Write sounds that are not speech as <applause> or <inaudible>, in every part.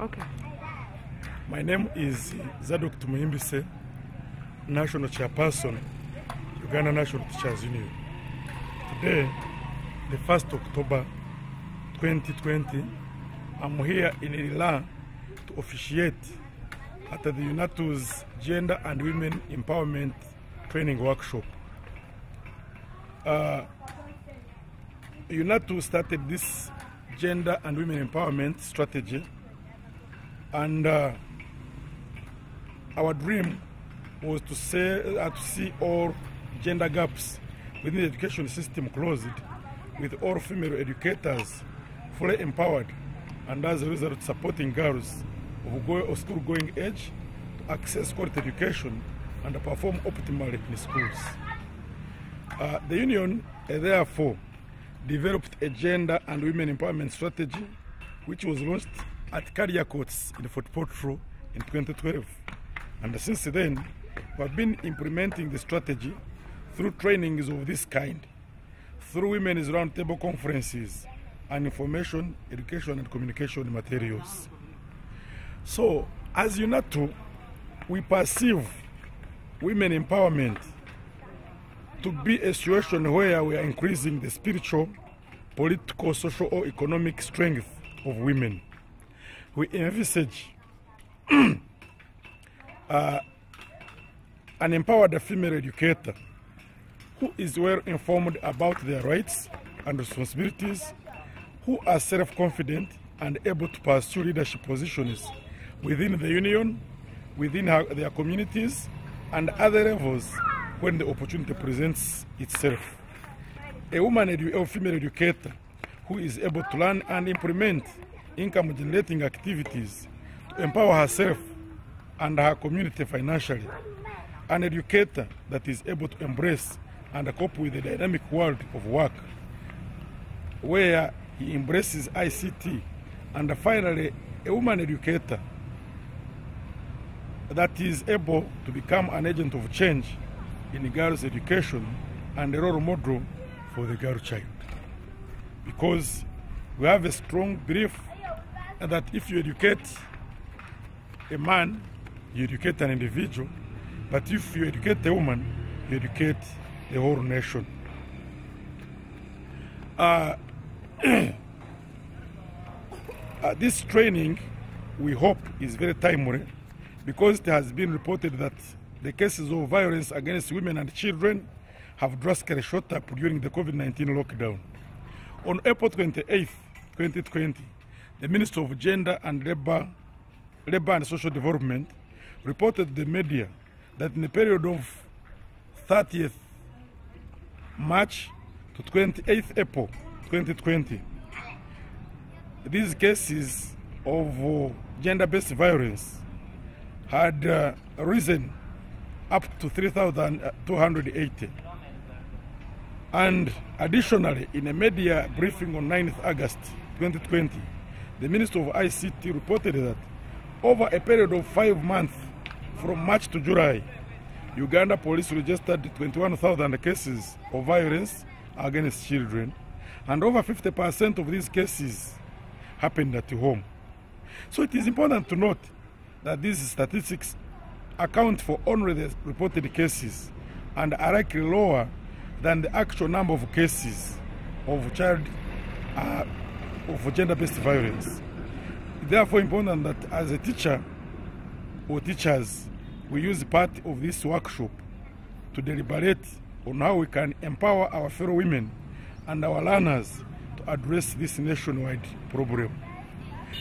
Okay. My name is Zadok Tumuhimbise, National Chairperson, Uganda National Teachers Union. Today, the 1st October 2020, I'm here in Irila to officiate at the UNATU's Gender and Women Empowerment Training Workshop. Uh, UNATU started this gender and women empowerment strategy and uh, our dream was to, say, uh, to see all gender gaps within the education system closed with all female educators fully empowered and as a result supporting girls of, go, of school going age to access quality education and perform optimally in schools. Uh, the union uh, therefore developed a gender and women empowerment strategy which was launched at Career Courts in Fort Portal in 2012. And since then, we have been implementing the strategy through trainings of this kind, through women's roundtable conferences, and information, education, and communication materials. So, as UNATU, we perceive women empowerment to be a situation where we are increasing the spiritual, political, social, or economic strength of women. We envisage <clears throat> uh, an empowered female educator who is well informed about their rights and responsibilities, who are self confident and able to pursue leadership positions within the union, within her, their communities, and other levels when the opportunity presents itself. A woman or female educator who is able to learn and implement income generating activities to empower herself and her community financially. An educator that is able to embrace and cope with the dynamic world of work where he embraces ICT. And finally, a woman educator that is able to become an agent of change in girls' education and a role model for the girl child. Because we have a strong belief that if you educate a man, you educate an individual, but if you educate a woman, you educate the whole nation. Uh, <coughs> uh, this training, we hope, is very timely because it has been reported that the cases of violence against women and children have drastically shot up during the COVID 19 lockdown. On April 28, 2020, the Minister of Gender and Labor, Labor and Social Development reported to the media that in the period of 30th March to 28th April 2020, these cases of uh, gender based violence had uh, risen up to 3,280. And additionally, in a media briefing on 9th August 2020, the Minister of ICT reported that over a period of five months, from March to July, Uganda police registered 21,000 cases of violence against children, and over 50% of these cases happened at home. So it is important to note that these statistics account for only the reported cases and are likely lower than the actual number of cases of child uh, of gender-based violence. Therefore, important that as a teacher or teachers, we use part of this workshop to deliberate on how we can empower our fellow women and our learners to address this nationwide problem.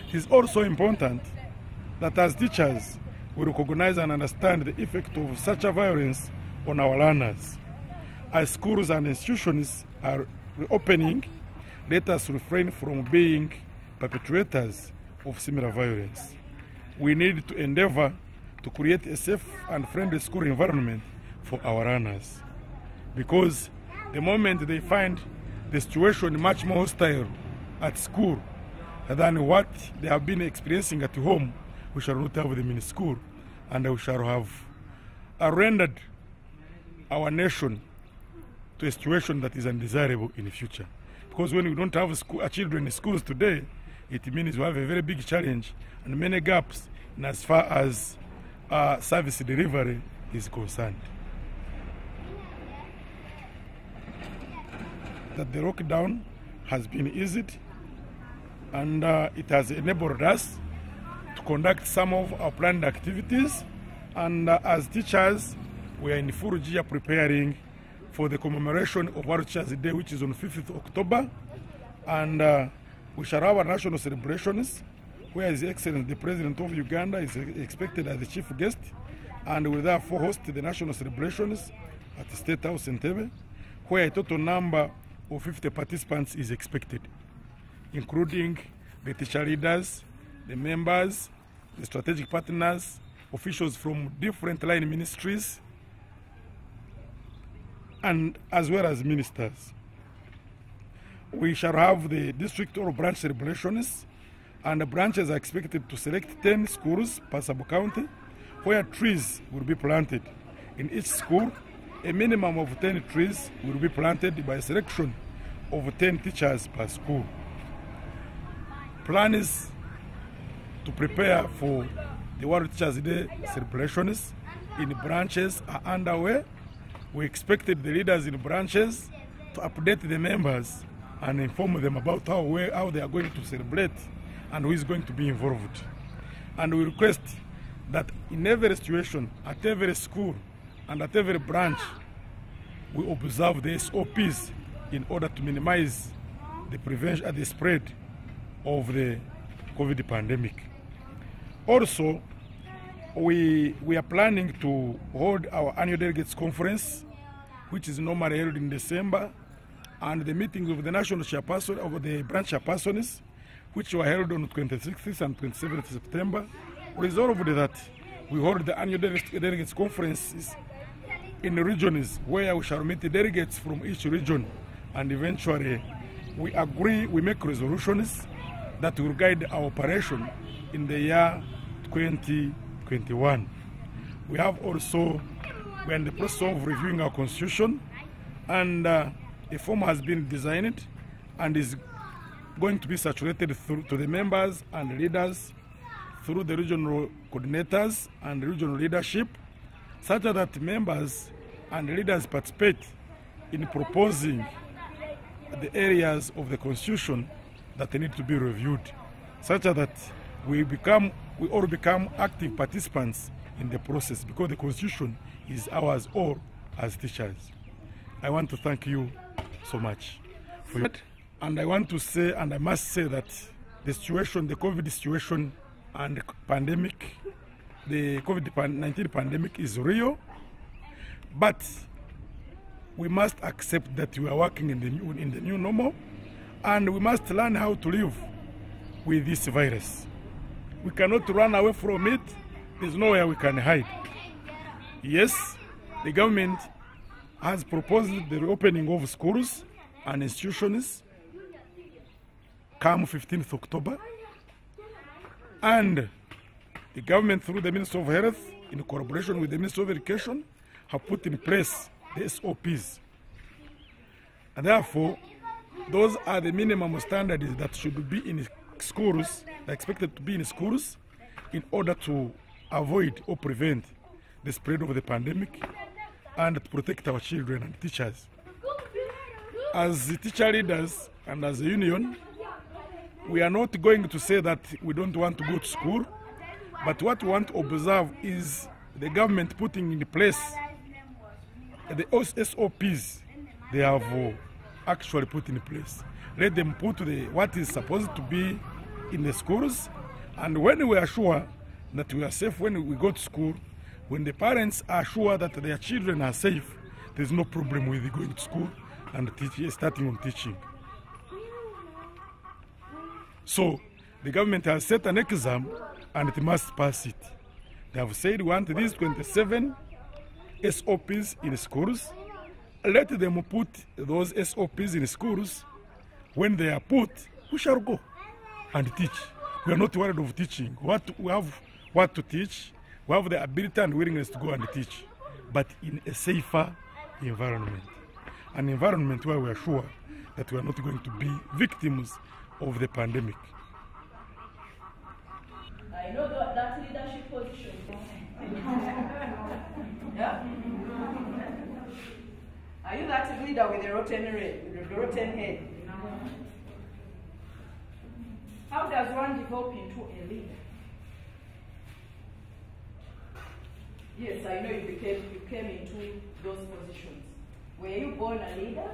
It is also important that as teachers, we recognize and understand the effect of such a violence on our learners. As schools and institutions are reopening, let us refrain from being perpetrators of similar violence. We need to endeavor to create a safe and friendly school environment for our runners. Because the moment they find the situation much more hostile at school than what they have been experiencing at home, we shall not have them in school and we shall have rendered our nation to a situation that is undesirable in the future. Because when we don't have school, uh, children in schools today, it means we have a very big challenge and many gaps in as far as uh, service delivery is concerned. That the lockdown has been eased and uh, it has enabled us to conduct some of our planned activities. And uh, as teachers, we are in full gear preparing for the commemoration of World Teachers Day, which is on 5th October. And uh, we shall have our national celebrations, where His Excellency the President of Uganda is expected as the chief guest, and will therefore host the national celebrations at the State House in Tebe, where a total number of 50 participants is expected, including the teacher leaders, the members, the strategic partners, officials from different line ministries, and as well as ministers. We shall have the district or branch celebrations, and the branches are expected to select 10 schools per sub county where trees will be planted. In each school, a minimum of 10 trees will be planted by selection of 10 teachers per school. Plan is to prepare for the World Teachers Day celebrations in branches are underway. We expected the leaders in branches to update the members and inform them about how, where, how they are going to celebrate and who is going to be involved. And we request that in every situation, at every school, and at every branch, we observe the SOPs in order to minimize the prevention and the spread of the COVID pandemic. Also, we, we are planning to hold our annual delegates conference, which is normally held in December, and the meetings of the national chairperson of the branch chairpersons, which were held on 26th and 27th September, resolved that we hold the annual delegates conferences in the regions where we shall meet the delegates from each region and eventually we agree, we make resolutions that will guide our operation in the year 2021. We have also, we are in the process of reviewing our constitution and uh, a form has been designed and is going to be saturated through to the members and leaders through the regional coordinators and regional leadership such that members and leaders participate in proposing the areas of the constitution that need to be reviewed such that we become we all become active participants in the process because the constitution is ours all as teachers i want to thank you so much for that and i want to say and i must say that the situation the covid situation and the pandemic the covid-19 pandemic is real but we must accept that we are working in the new, in the new normal and we must learn how to live with this virus. We cannot run away from it. There's nowhere we can hide. Yes, the government has proposed the reopening of schools and institutions come 15th October. And the government through the Minister of Health in collaboration with the Minister of Education have put in place the SOPs. And therefore, those are the minimum standards that should be in schools, are expected to be in schools, in order to avoid or prevent the spread of the pandemic and to protect our children and teachers. As teacher leaders and as a union, we are not going to say that we don't want to go to school, but what we want to observe is the government putting in place the SOPs they have uh, actually put in place. Let them put the, what is supposed to be in the schools, and when we are sure that we are safe when we go to school, when the parents are sure that their children are safe, there's no problem with going to school and teach, starting on teaching. So the government has set an exam and it must pass it. They have said we want these 27 SOPs in schools. Let them put those SOPs in schools. When they are put, we shall go and teach. We are not worried of teaching. What we have what to teach. We have the ability and willingness to go and teach, but in a safer environment. An environment where we are sure that we are not going to be victims of the pandemic. I know that, that leadership position. <laughs> yeah? Are you that leader with the rotten head? With the rotten head? How does one develop into a leader? Yes, I know you became you came into those positions. Were you born a leader?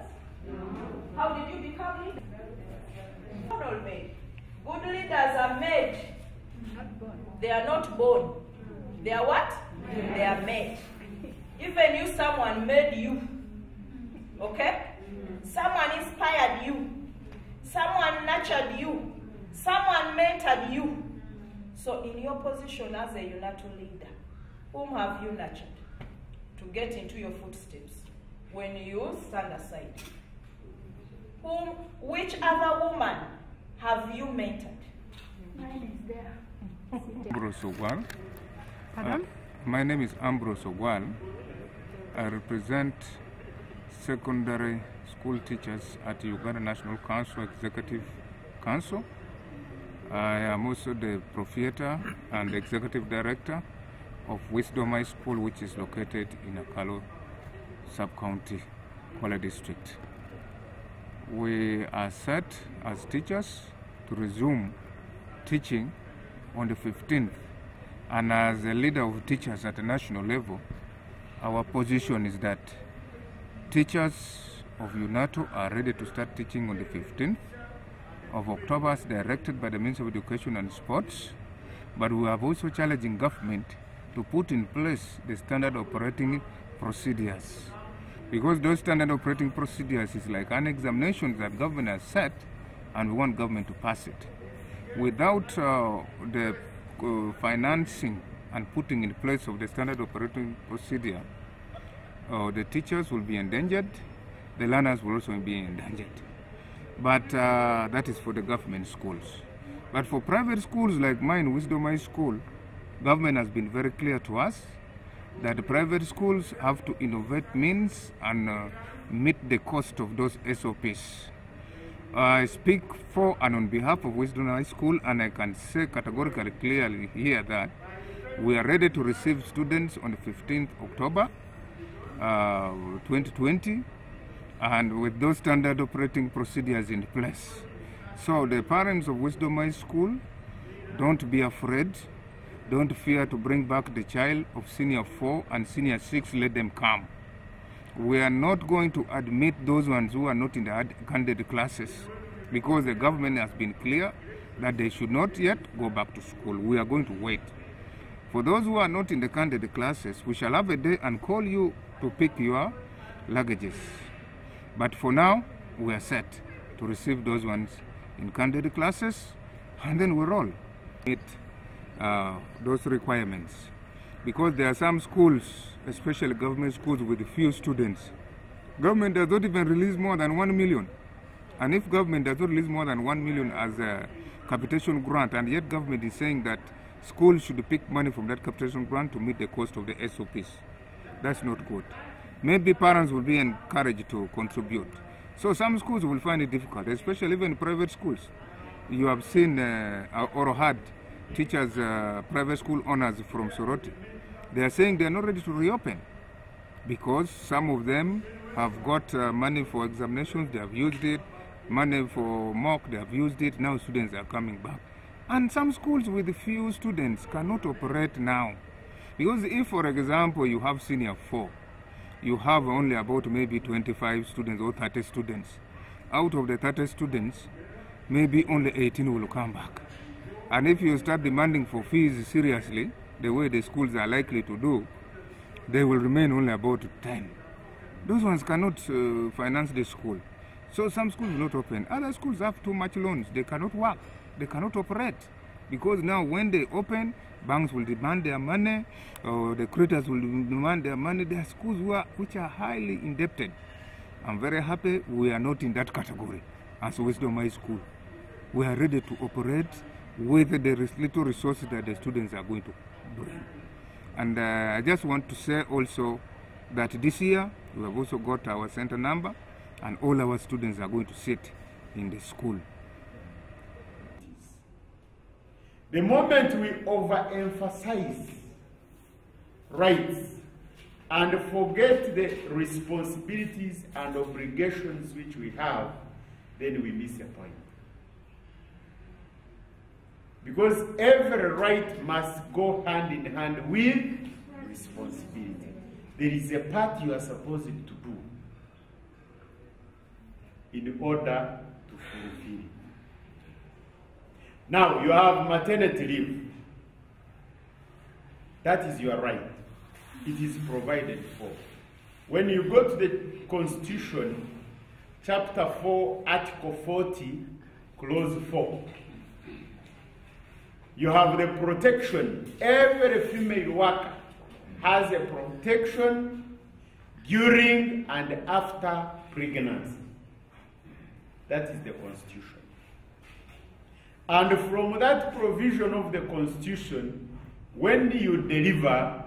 No. How did you become leader? Not made. Good leaders are made. They are not born. They are what? They are made. Even you, someone made you. Okay? Someone inspired you. Someone nurtured you. Someone mentored you. So, in your position as a UNATU leader, whom have you nurtured to get into your footsteps when you stand aside? Whom, which other woman have you mentored? Ambrose Ogwal. Pardon? Uh, my name is Ambrose Ogwal. I represent secondary school teachers at Uganda National Council Executive Council. I am also the proprietor and executive director of Wisdom High School, which is located in Akalo sub-county, Kwale district. We are set as teachers to resume teaching on the 15th. And as a leader of teachers at the national level, our position is that teachers of UNATU are ready to start teaching on the 15th of October as directed by the Ministry of Education and Sports. But we have also challenging government to put in place the standard operating procedures. Because those standard operating procedures is like an examination that government has set and we want government to pass it without uh, the uh, financing and putting in place of the standard operating procedure, uh, the teachers will be endangered, the learners will also be endangered. But uh, that is for the government schools. But for private schools like mine, Wisdom High School, government has been very clear to us that private schools have to innovate means and uh, meet the cost of those SOPs. I speak for and on behalf of Wisdom High School, and I can say categorically clearly here that we are ready to receive students on the 15th October uh, 2020, and with those standard operating procedures in place. So the parents of Wisdom High School, don't be afraid. Don't fear to bring back the child of senior four and senior six. Let them come we are not going to admit those ones who are not in the candidate classes because the government has been clear that they should not yet go back to school. We are going to wait. For those who are not in the candidate classes, we shall have a day and call you to pick your luggages. But for now, we are set to receive those ones in candidate classes and then we roll. Meet uh, those requirements because there are some schools especially government schools with few students. Government does not even release more than one million. And if government does not release more than one million as a capitation grant, and yet government is saying that schools should pick money from that capitation grant to meet the cost of the SOPs, that's not good. Maybe parents will be encouraged to contribute. So some schools will find it difficult, especially even private schools. You have seen uh, or had teachers, uh, private school owners from Soroti they are saying they are not ready to reopen because some of them have got uh, money for examinations, they have used it, money for mock, they have used it, now students are coming back. And some schools with few students cannot operate now. Because if, for example, you have senior four, you have only about maybe 25 students or 30 students. Out of the 30 students, maybe only 18 will come back. And if you start demanding for fees seriously, the way the schools are likely to do, they will remain only about 10. Those ones cannot uh, finance the school. So some schools not open. Other schools have too much loans. They cannot work. They cannot operate. Because now when they open, banks will demand their money, or the creators will demand their money. There are schools who are, which are highly indebted. I'm very happy we are not in that category as Wisdom High School. We are ready to operate with the little resources that the students are going to bring. And uh, I just want to say also that this year we have also got our center number and all our students are going to sit in the school. The moment we overemphasize rights and forget the responsibilities and obligations which we have, then we miss a point. Because every right must go hand in hand with responsibility. There is a part you are supposed to do in order to fulfill it. Now, you have maternity leave. That is your right. It is provided for. When you go to the Constitution, chapter 4, article 40, clause 4, you have the protection. Every female worker has a protection during and after pregnancy. That is the Constitution. And from that provision of the Constitution, when you deliver,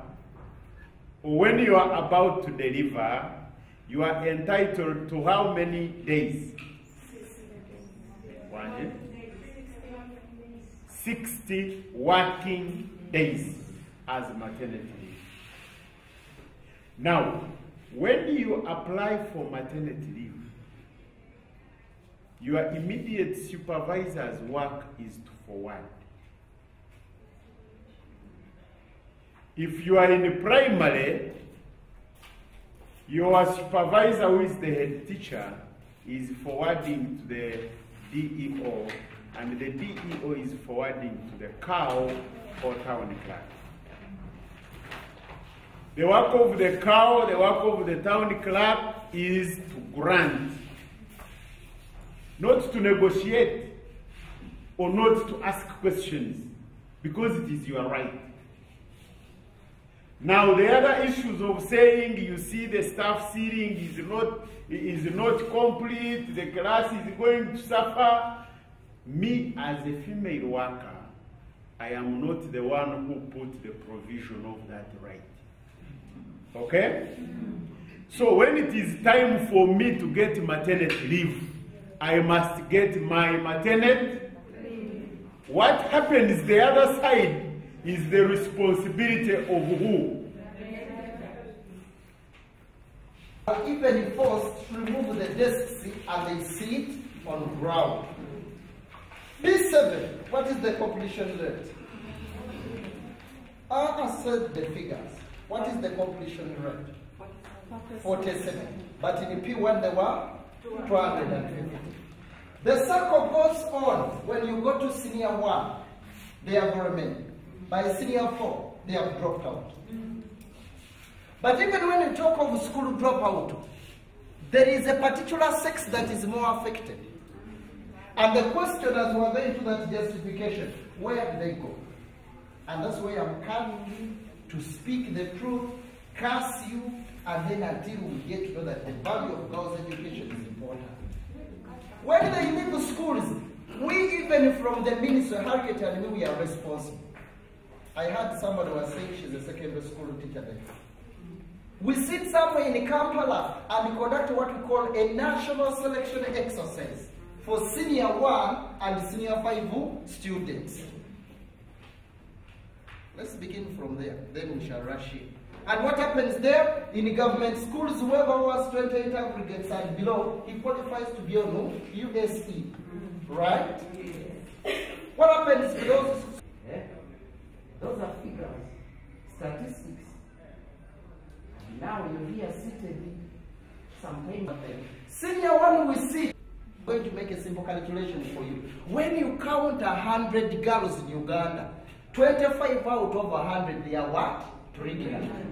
or when you are about to deliver, you are entitled to how many days? 60 working days as maternity leave. Now, when you apply for maternity leave, your immediate supervisor's work is to forward. If you are in primary, your supervisor, who is the head teacher, is forwarding to the DEO, and the DEO is forwarding to the CAO or town clerk. The work of the CAO, the work of the town clerk is to grant not to negotiate or not to ask questions because it is your right. Now the other issues of saying you see the staff ceiling is not is not complete, the class is going to suffer. Me as a female worker, I am not the one who put the provision of that right. Okay? So when it is time for me to get maternity leave, I must get my maternity. What happens the other side is the responsibility of who? even forced remove the desks and they sit on ground. P7, what is the completion rate? I said the figures. What is the completion rate? 47. But in P1 there were 250. The circle goes on. When you go to senior 1, they have remained. By senior 4, they have dropped out. But even when you talk of school dropout, there is a particular sex that is more affected. And the question as we are going to that justification, where do they go? And that's why I'm coming to speak the truth, curse you, and then until we get to know that the value of God's education is important. When they leave the schools, we even from the minister, we are responsible. I heard somebody was saying she's a secondary school teacher there. We sit somewhere in Kampala and conduct what we call a national selection exercise for senior one and senior five students. Let's begin from there, then we shall rush in. And what happens there? In the government schools, whoever was 28 aggregates and below, he qualifies to be on USE. Right? What happens to those? Yeah. Those are figures, statistics. Now you're here sitting. seated sometime Senior one we see. I'm going to make a simple calculation for you. When you count a hundred girls in Uganda, 25 out of a hundred they are what?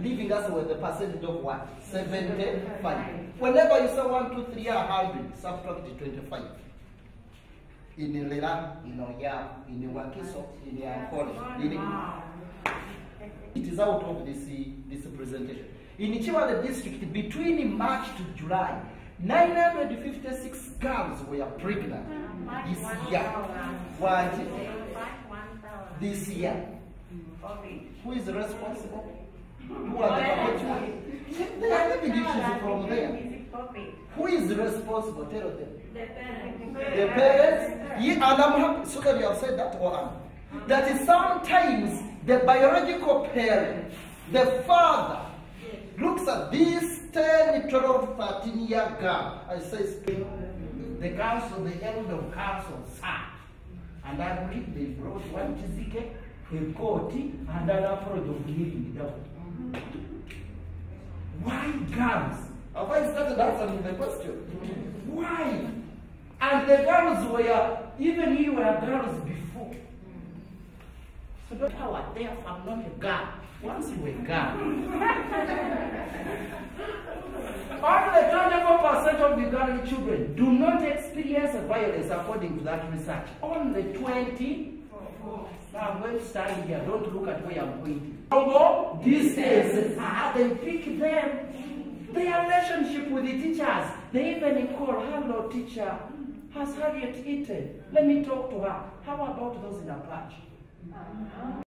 Leaving us with a percentage of what? 75. Whenever you say 1, 2, 3, 100, subtract 25. In Lela, in Oya, in Wakiso, in Yankole, in it is out of this, this presentation. In Chiwale district, between March to July, 956 girls were pregnant this year. What? This year. Who is responsible? Who are the? There are evidences from there. Who is responsible? Tell them. The parents. The parents. I'm happy. So that you have said that one. that is sometimes the biological parent, the father, looks at this 10, 12, 13 year girl and says, The girls council, the elder of council sat. And I believe they brought one Chizike, a court, and an approach of. Why girls? have I started answering the question? Why? And the girls were, even you were girls before. So don't power, therefore I'm not a girl. Once you were a girl. <laughs> Only 24% of the Ugandan children do not experience violence according to that research. Only 20. Now I'm going to stand here. Don't look at where I'm. Although these days, they pick them. Their relationship with the teachers. They even call, hello teacher, has Harriet eaten? Let me talk to her. How about those in Apac?